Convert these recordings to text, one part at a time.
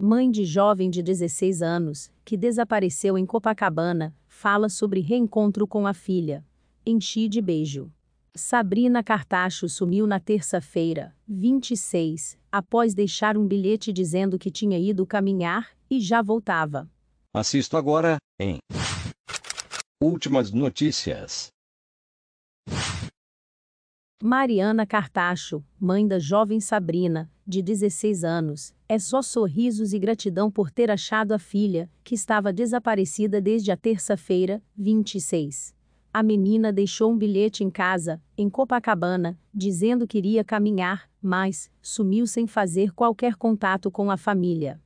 Mãe de jovem de 16 anos, que desapareceu em Copacabana, fala sobre reencontro com a filha. Enchi de beijo. Sabrina Cartacho sumiu na terça-feira, 26, após deixar um bilhete dizendo que tinha ido caminhar e já voltava. Assisto agora, em Últimas Notícias. Mariana Cartacho, mãe da jovem Sabrina, de 16 anos, é só sorrisos e gratidão por ter achado a filha, que estava desaparecida desde a terça-feira, 26. A menina deixou um bilhete em casa, em Copacabana, dizendo que iria caminhar, mas sumiu sem fazer qualquer contato com a família.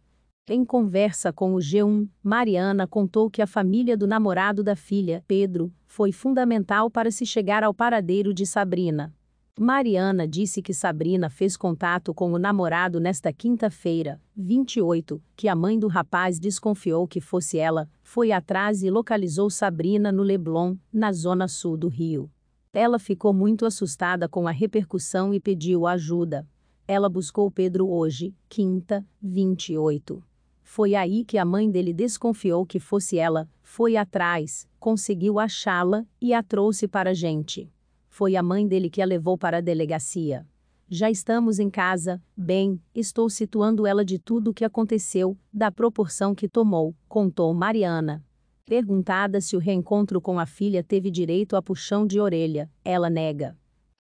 Em conversa com o G1, Mariana contou que a família do namorado da filha, Pedro, foi fundamental para se chegar ao paradeiro de Sabrina. Mariana disse que Sabrina fez contato com o namorado nesta quinta-feira, 28, que a mãe do rapaz desconfiou que fosse ela, foi atrás e localizou Sabrina no Leblon, na zona sul do Rio. Ela ficou muito assustada com a repercussão e pediu ajuda. Ela buscou Pedro hoje, quinta, 28. Foi aí que a mãe dele desconfiou que fosse ela, foi atrás, conseguiu achá-la e a trouxe para a gente. Foi a mãe dele que a levou para a delegacia. Já estamos em casa, bem, estou situando ela de tudo o que aconteceu, da proporção que tomou, contou Mariana. Perguntada se o reencontro com a filha teve direito a puxão de orelha, ela nega.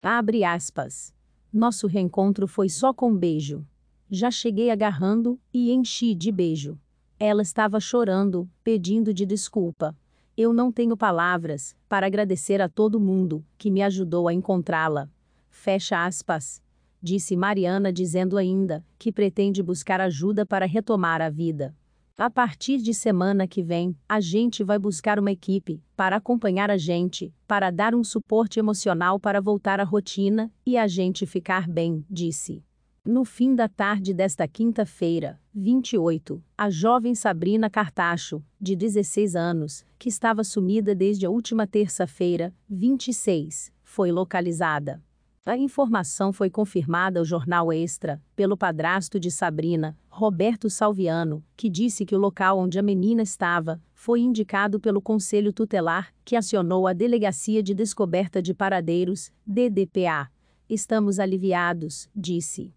Abre aspas. Nosso reencontro foi só com beijo. Já cheguei agarrando e enchi de beijo. Ela estava chorando, pedindo de desculpa. Eu não tenho palavras para agradecer a todo mundo que me ajudou a encontrá-la. Fecha aspas. Disse Mariana, dizendo ainda que pretende buscar ajuda para retomar a vida. A partir de semana que vem, a gente vai buscar uma equipe para acompanhar a gente, para dar um suporte emocional para voltar à rotina e a gente ficar bem, disse. No fim da tarde desta quinta-feira, 28, a jovem Sabrina Cartacho, de 16 anos, que estava sumida desde a última terça-feira, 26, foi localizada. A informação foi confirmada ao jornal Extra, pelo padrasto de Sabrina, Roberto Salviano, que disse que o local onde a menina estava foi indicado pelo Conselho Tutelar, que acionou a Delegacia de Descoberta de Paradeiros, DDPA. Estamos aliviados, disse.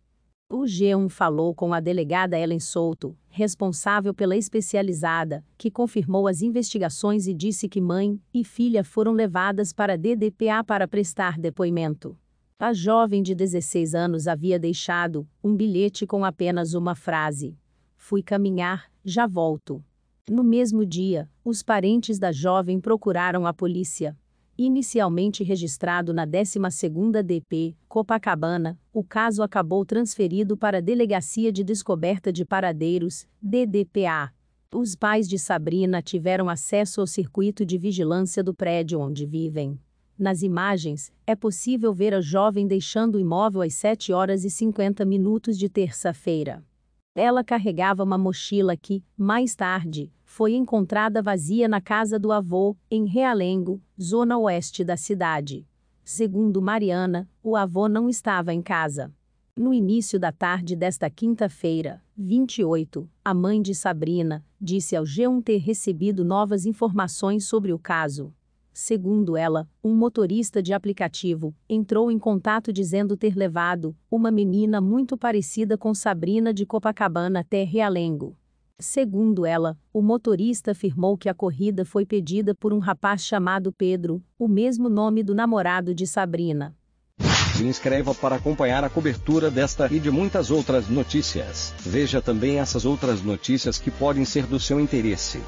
O G1 falou com a delegada Ellen Souto, responsável pela especializada, que confirmou as investigações e disse que mãe e filha foram levadas para a DDPA para prestar depoimento. A jovem de 16 anos havia deixado um bilhete com apenas uma frase: Fui caminhar, já volto. No mesmo dia, os parentes da jovem procuraram a polícia, Inicialmente registrado na 12ª DP, Copacabana, o caso acabou transferido para a Delegacia de Descoberta de Paradeiros, DDPA. Os pais de Sabrina tiveram acesso ao circuito de vigilância do prédio onde vivem. Nas imagens, é possível ver a jovem deixando o imóvel às 7 horas e 50 minutos de terça-feira. Ela carregava uma mochila que, mais tarde, foi encontrada vazia na casa do avô, em Realengo, zona oeste da cidade. Segundo Mariana, o avô não estava em casa. No início da tarde desta quinta-feira, 28, a mãe de Sabrina disse ao G1 ter recebido novas informações sobre o caso. Segundo ela, um motorista de aplicativo entrou em contato dizendo ter levado uma menina muito parecida com Sabrina de Copacabana até Realengo. Segundo ela, o motorista afirmou que a corrida foi pedida por um rapaz chamado Pedro, o mesmo nome do namorado de Sabrina. Se inscreva para acompanhar a cobertura desta e de muitas outras notícias. Veja também essas outras notícias que podem ser do seu interesse.